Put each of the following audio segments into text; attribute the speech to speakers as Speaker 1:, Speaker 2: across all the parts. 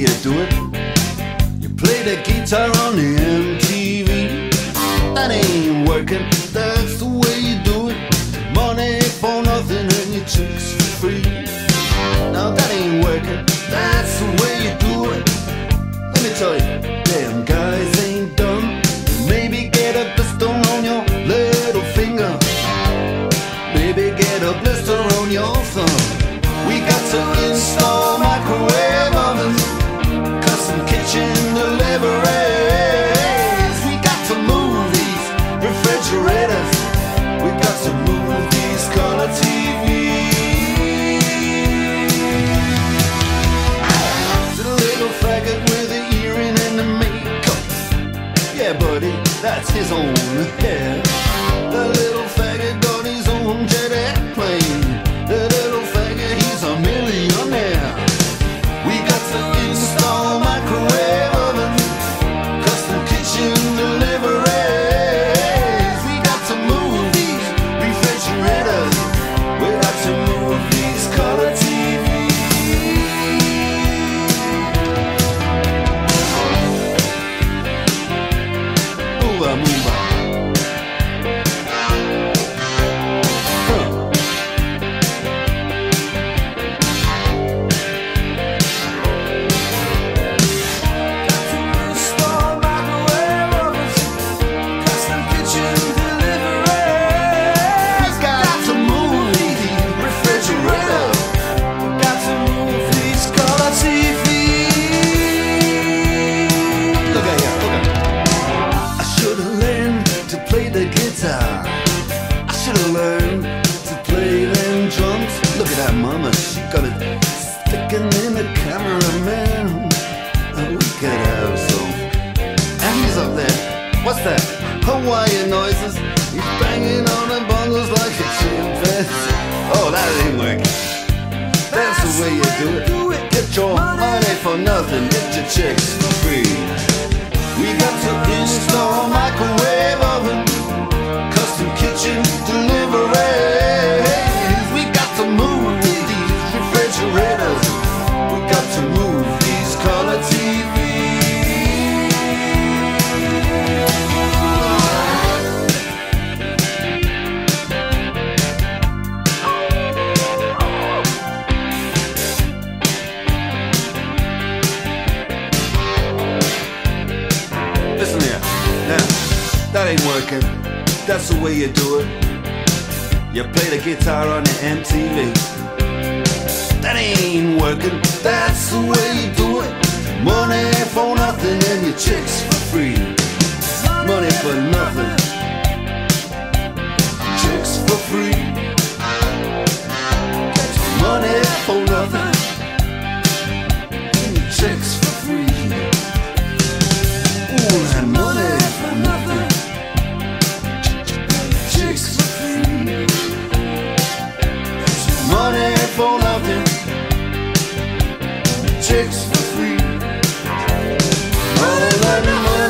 Speaker 1: you do it. You play the guitar on the MTV. That ain't working, that's the way you do it. Money for nothing and your chicks for free. Now that ain't working, that's the way you do it. Let me tell you, that's his own hair. Move guitar. I should have learned to play them drums. Look at that mama, she got it sticking in the cameraman. Oh, we could have some. And he's up there. What's that? Hawaiian noises. He's banging on the bongos like a chimpanzee. Oh, that ain't working. That's the way you do it. Get your money for nothing, get your chicks for free. We got to install microwave oven, working. That's the way you do it. You play the guitar on the MTV. That ain't working. That's the way you do it. Money for nothing and your chicks for free. Money for nothing. For nothing. Chicks for free. All that money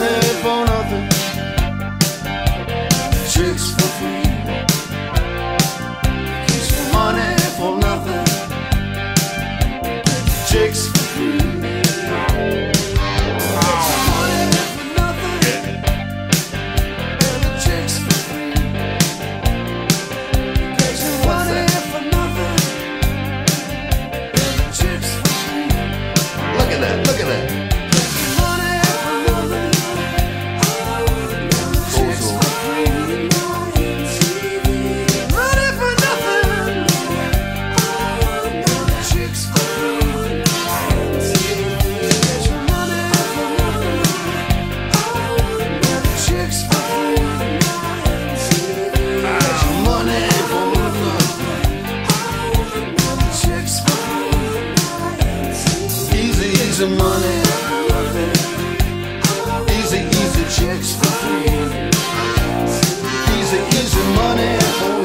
Speaker 1: Easy, money. Easy, easy chicks for free. Easy, easy money